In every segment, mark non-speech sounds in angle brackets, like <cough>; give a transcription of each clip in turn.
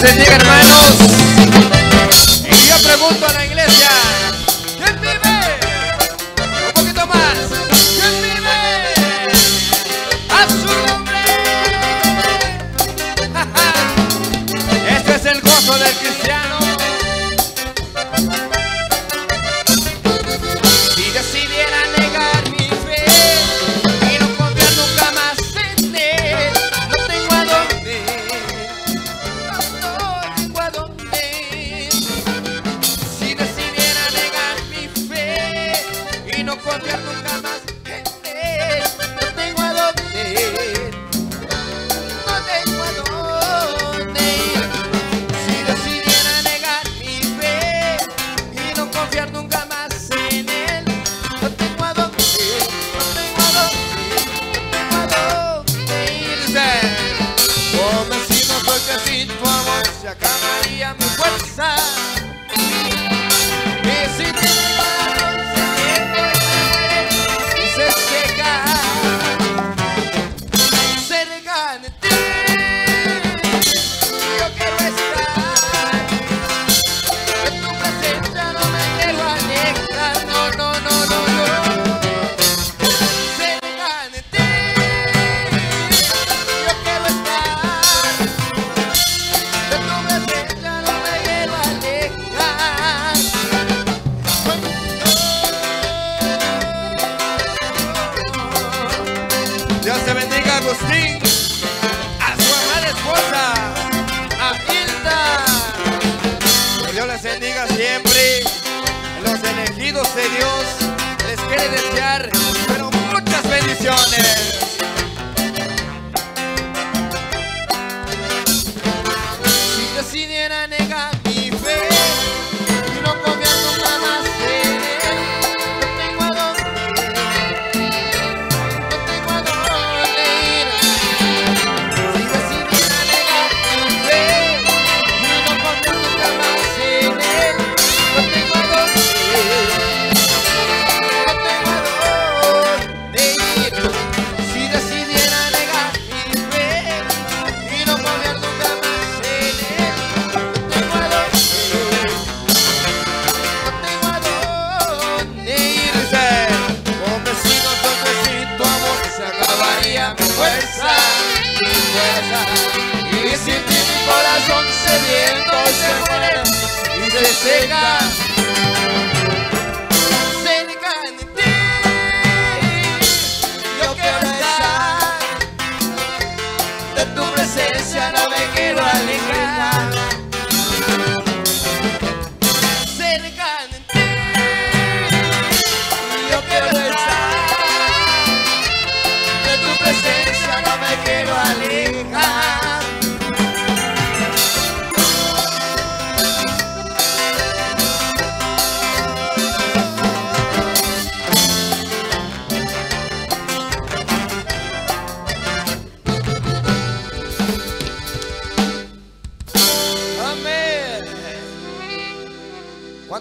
los bendiga, hermanos. Dios te bendiga, Agustín, a su amada esposa,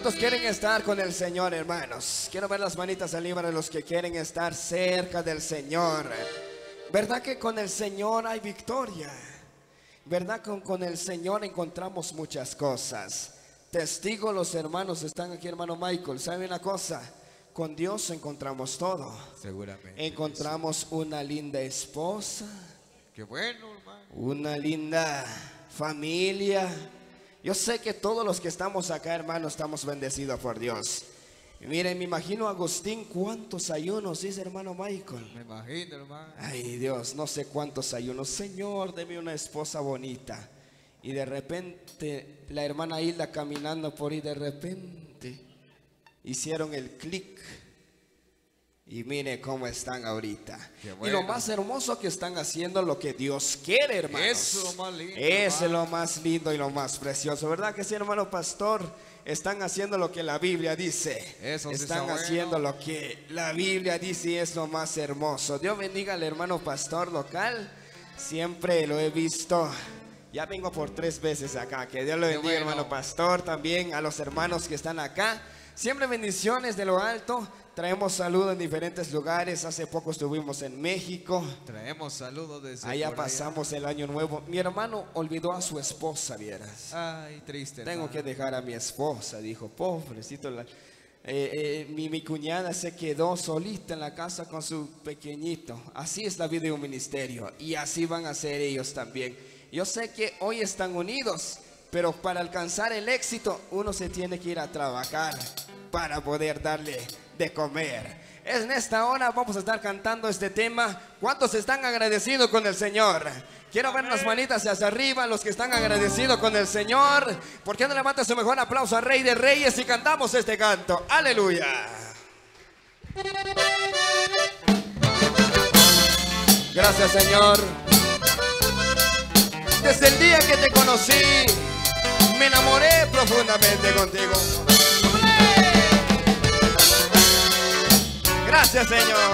¿Cuántos quieren estar con el Señor, hermanos? Quiero ver las manitas arriba de los que quieren estar cerca del Señor. ¿Verdad que con el Señor hay victoria? ¿Verdad que con, el Señor encontramos muchas cosas? Testigo, los hermanos están aquí, hermano Michael. ¿Sabe una cosa? Con Dios encontramos todo. Seguramente. Encontramos una linda esposa, Qué bueno, hermano. una linda familia. Yo sé que todos los que estamos acá, hermanos, estamos bendecidos por Dios. Y miren, me imagino Agustín cuántos ayunos dice hermano Michael. Me imagino, hermano. Ay Dios, no sé cuántos ayunos. Señor, deme una esposa bonita. Y de repente la hermana Hilda caminando por ahí, de repente hicieron el clic. Y mire cómo están ahorita. Y lo más hermoso que están haciendo lo que Dios quiere, hermanos. Eso es lo más lindo, Eso es hermano. lo más lindo y lo más precioso. ¿Verdad que sí, hermano pastor? Están haciendo lo que la Biblia dice. Eso sí Están está bueno. haciendo lo que la Biblia dice y es lo más hermoso. Dios bendiga al hermano pastor local. Siempre lo he visto. Ya vengo por tres veces acá. Que Dios lo bendiga, bueno. hermano pastor. También a los hermanos que están acá. Siempre bendiciones de lo alto. Traemos saludos en diferentes lugares. Hace poco estuvimos en México. Traemos saludos desde Allá pasamos el año nuevo. Mi hermano olvidó a su esposa, vieras. Ay, triste. Tengo hermano. que dejar a mi esposa, dijo, pobrecito. la- eh, eh, mi, mi cuñada se quedó solita en la casa con su pequeñito. Así es la vida de un ministerio y así van a ser ellos también. Yo sé que hoy están unidos, pero para alcanzar el éxito uno se tiene que ir a trabajar para poder darle de comer. En esta hora vamos a estar cantando este tema. ¿Cuántos están agradecidos con el Señor? Quiero ver las manitas hacia arriba, los que están agradecidos con el Señor. ¿Por qué no levanta su mejor aplauso al Rey de Reyes y cantamos este canto? Aleluya. Gracias Señor. Desde el día que te conocí, me enamoré profundamente contigo. Gracias Señor.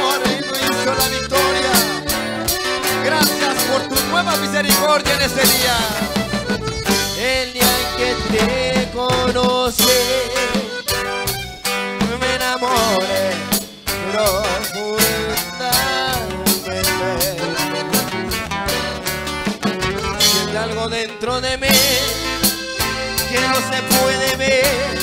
Señor, hizo la victoria. Gracias por tu nueva misericordia en este día. El día en que te conocí, me enamoré profundamente. Siente algo dentro de mí que no se puede ver,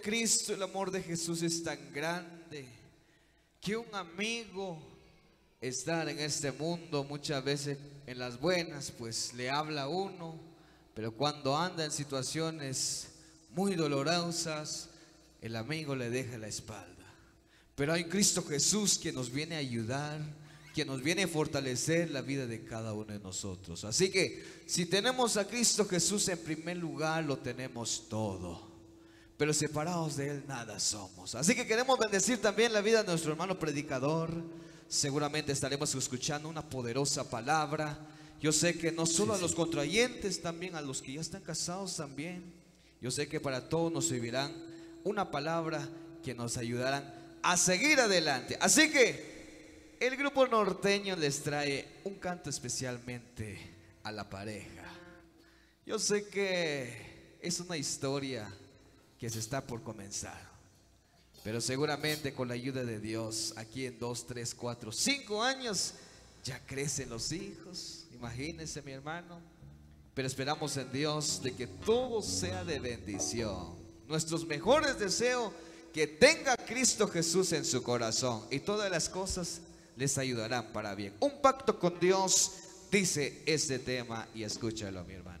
Cristo, el amor de Jesús es tan grande que un amigo estar en este mundo muchas veces en las buenas, pues le habla a uno, pero cuando anda en situaciones muy dolorosas, el amigo le deja la espalda. Pero hay Cristo Jesús que nos viene a ayudar, que nos viene a fortalecer la vida de cada uno de nosotros. Así que si tenemos a Cristo Jesús en primer lugar, lo tenemos todo. Pero separados de Él nada somos. Así que queremos bendecir también la vida de nuestro hermano predicador. Seguramente estaremos escuchando una poderosa palabra. Yo sé que no solo a los contrayentes, también a los que ya están casados también. Yo sé que para todos nos servirán una palabra que nos ayudarán a seguir adelante. Así que el grupo norteño les trae un canto especialmente a la pareja. Yo sé que es una historia que se está por comenzar. Pero seguramente con la ayuda de Dios, aquí en dos, tres, cuatro, cinco años, ya crecen los hijos. Imagínense, mi hermano. Pero esperamos en Dios de que todo sea de bendición. Nuestros mejores deseos, que tenga Cristo Jesús en su corazón. Y todas las cosas les ayudarán para bien. Un pacto con Dios, dice este tema. Y escúchalo, mi hermano.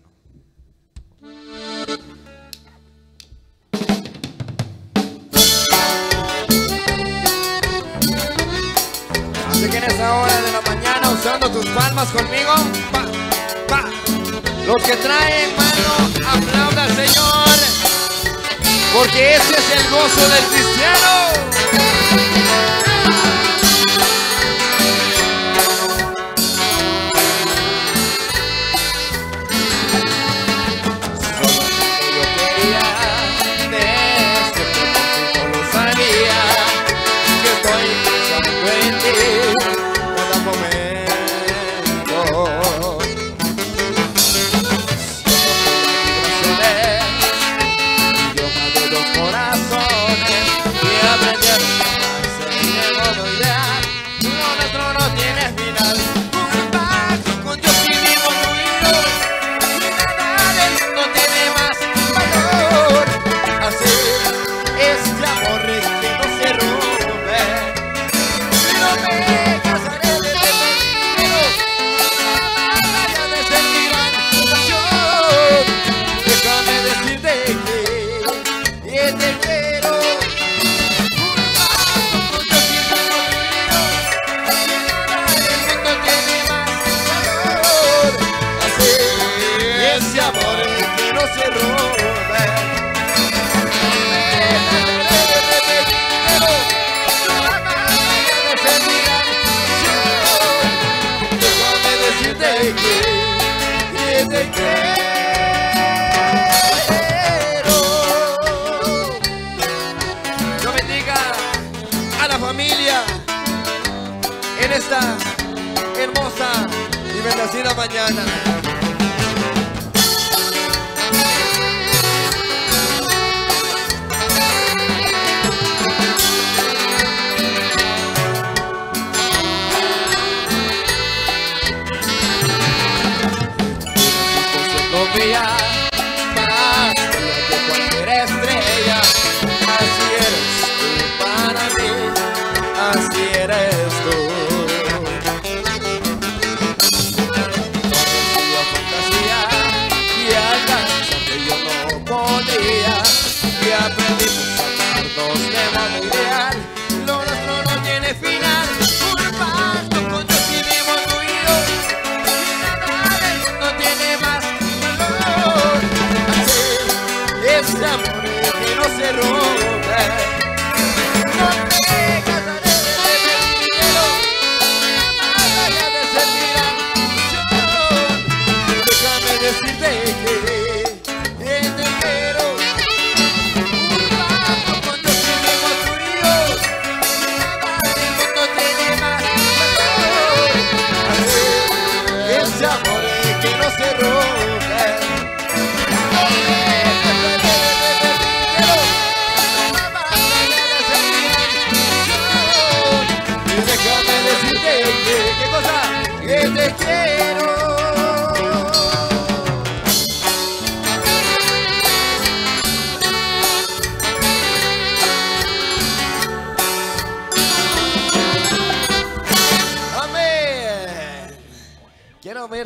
Tus palmas conmigo, pa, pa. Los que traen mano, aplauda al Señor. Porque ese es el gozo del cristiano. Y bendecida mañana.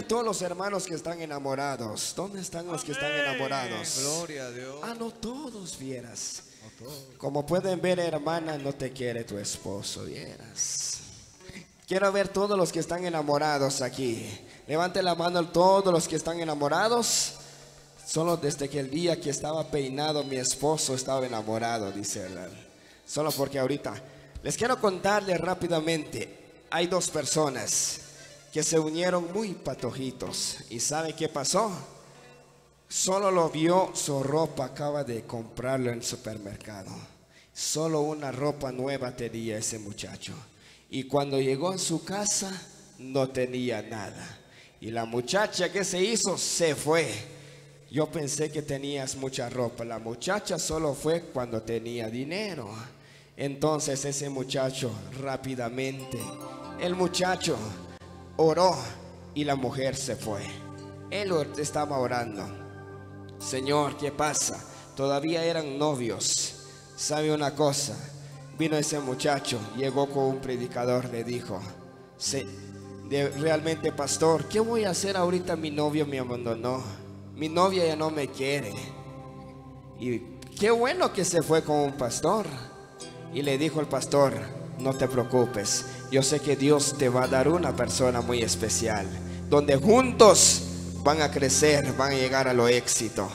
Todos los hermanos que están enamorados? ¿Dónde están los que están enamorados? Gloria a Dios. Ah, no todos vieras. Como pueden ver, hermana, no te quiere tu esposo, vieras. Quiero ver todos los que están enamorados aquí. Levante la mano todos los que están enamorados. Solo desde que el día que estaba peinado mi esposo estaba enamorado, dice él. Solo porque ahorita. Les quiero contarles rápidamente. Hay dos personas que se unieron muy patojitos. ¿Y sabe qué pasó? Solo lo vio su ropa, acaba de comprarlo en el supermercado. Solo una ropa nueva tenía ese muchacho. Y cuando llegó a su casa, no tenía nada. Y la muchacha que se hizo, se fue. Yo pensé que tenías mucha ropa. La muchacha solo fue cuando tenía dinero. Entonces ese muchacho rápidamente, el muchacho oró y la mujer se fue. Él estaba orando. Señor, ¿qué pasa? Todavía eran novios. ¿Sabe una cosa? Vino ese muchacho, llegó con un predicador, le dijo, "Se- de- realmente pastor, ¿qué voy a hacer ahorita? Mi novio me abandonó. Mi novia ya no me quiere. Y qué bueno que se fue con un pastor. Y le dijo el pastor, no te preocupes, yo sé que Dios te va a dar una persona muy especial, donde juntos van a crecer, van a llegar a lo éxito.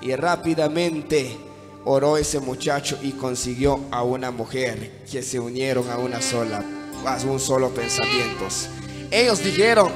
Y rápidamente oró ese muchacho y consiguió a una mujer que se unieron a una sola, a un solo pensamientos. Ellos dijeron,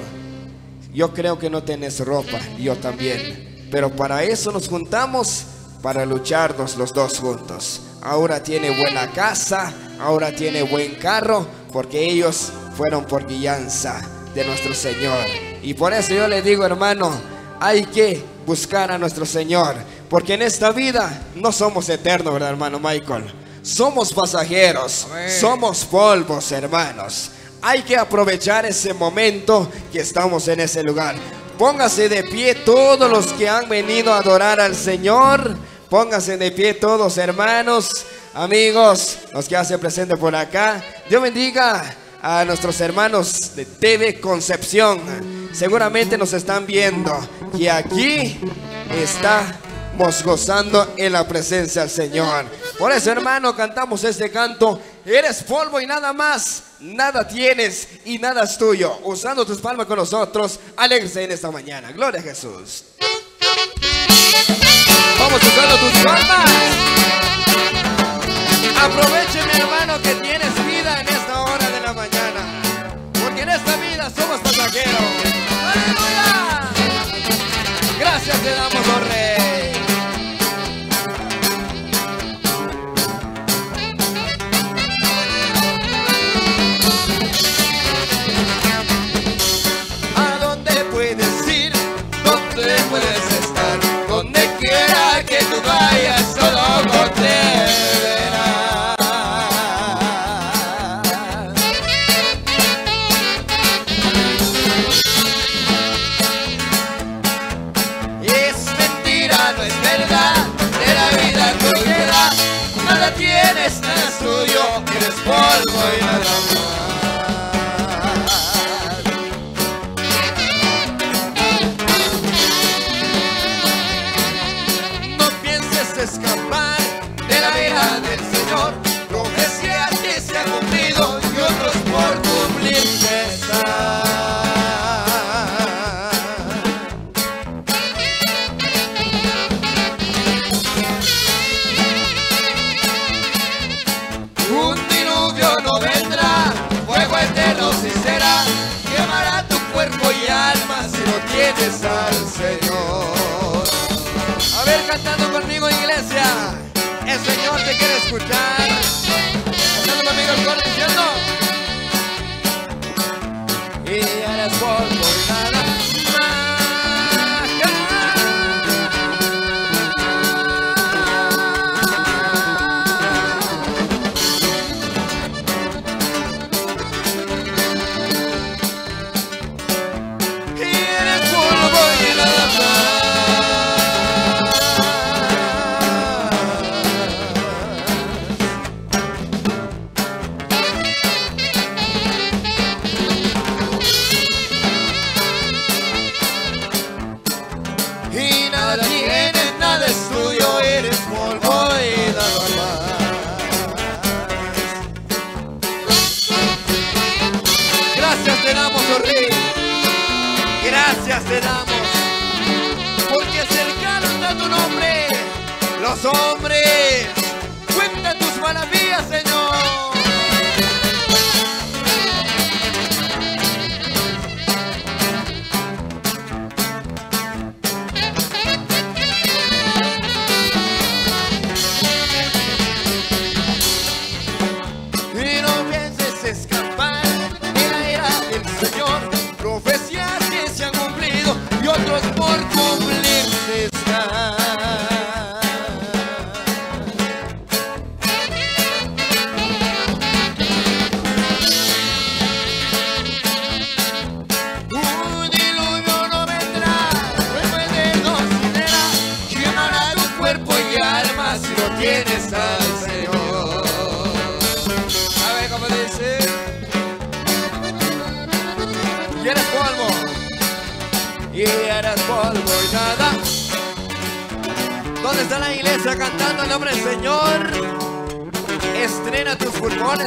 yo creo que no tenés ropa, yo también. Pero para eso nos juntamos, para lucharnos los dos juntos. Ahora tiene buena casa, ahora tiene buen carro, porque ellos fueron por guianza de nuestro Señor. Y por eso yo le digo, hermano, hay que buscar a nuestro Señor, porque en esta vida no somos eternos, ¿verdad, hermano Michael? Somos pasajeros, somos polvos, hermanos. Hay que aprovechar ese momento que estamos en ese lugar. Póngase de pie todos los que han venido a adorar al Señor. Póngase de pie todos, hermanos, amigos, los que hacen presente por acá. Dios bendiga a nuestros hermanos de TV Concepción. Seguramente nos están viendo y aquí estamos gozando en la presencia del Señor. Por eso, hermano, cantamos este canto. Eres polvo y nada más, nada tienes y nada es tuyo. Usando tus palmas con nosotros, alégrese en esta mañana. Gloria a Jesús. Vamos usando tus palmas. Aproveche, mi hermano, que tienes vida en esta hora de la mañana. Porque en esta vida somos pasajeros. ¡Aleluya! Gracias te damos, oh eres polvo tienes, nada es tuyo, eres polvo y nada más. Gracias te damos, oh. Gracias te damos. Porque cercano está tu nombre. Los hombres cuentan tus maravillas, Señor.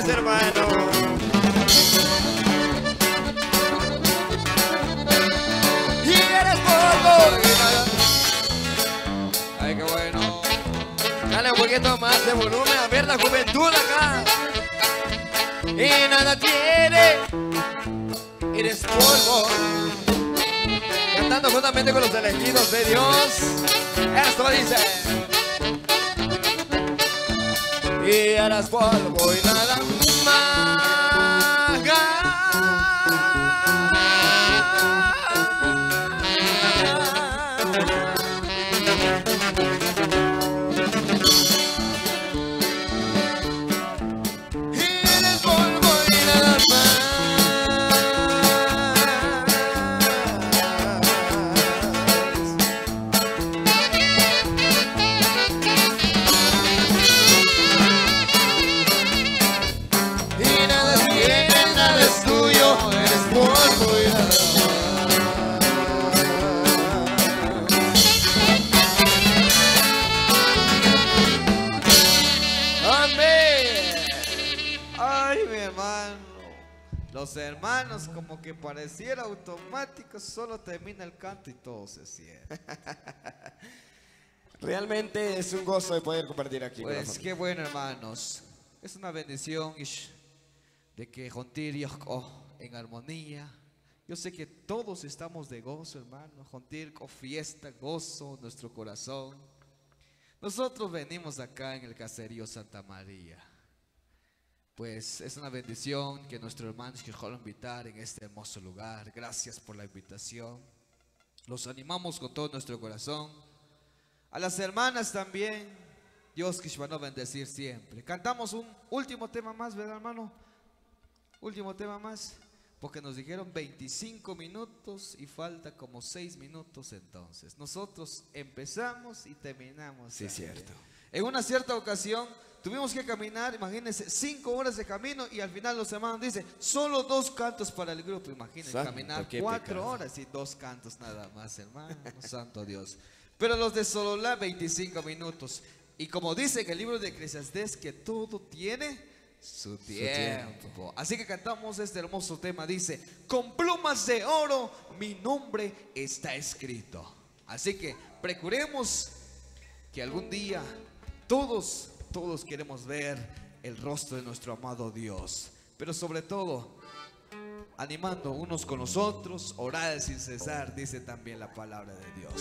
Pulmones, hermano. Y eres polvo y nada. Ay, qué bueno. Dale un poquito más de volumen, a ver la juventud acá. Y nada tiene, eres polvo. Cantando juntamente con los elegidos de Dios. Esto dice. Y eres polvo y nada más. Los hermanos, como que pareciera automático, solo termina el canto y todo se cierra. <laughs> Realmente es un gozo de poder compartir aquí. con la Pues qué bueno, hermanos. Es una bendición de que Jontir y oh, en armonía. Yo sé que todos estamos de gozo, hermano. Jontir con fiesta, gozo, nuestro corazón. Nosotros venimos acá en el caserío Santa María. Pues es una bendición que nuestro hermano dejó invitar en este hermoso lugar. Gracias por la invitación. Los animamos con todo nuestro corazón. A las hermanas también, Dios a bendecir siempre. Cantamos un último tema más, ¿verdad, hermano? Último tema más, porque nos dijeron 25 minutos y falta como 6 minutos entonces. Nosotros empezamos y terminamos. Sí, cierto. En una cierta ocasión tuvimos que caminar, imagínense, 5 horas de camino y al final los hermanos dicen, solo dos cantos para el grupo. Imagínense, Santo, caminar qué 4 pecado. horas y dos cantos nada más, hermano. Santo Dios. Pero los de Sololá, 25 minutos. Y como dice en el libro de Eclesiastés, que todo tiene su tiempo. tiempo. Así que cantamos este hermoso tema. Dice, con plumas de oro mi nombre está escrito. Así que procuremos que algún día todos, todos queremos ver el rostro de nuestro amado Dios. Pero sobre todo, animando unos con los otros, orar sin cesar, dice también la palabra de Dios.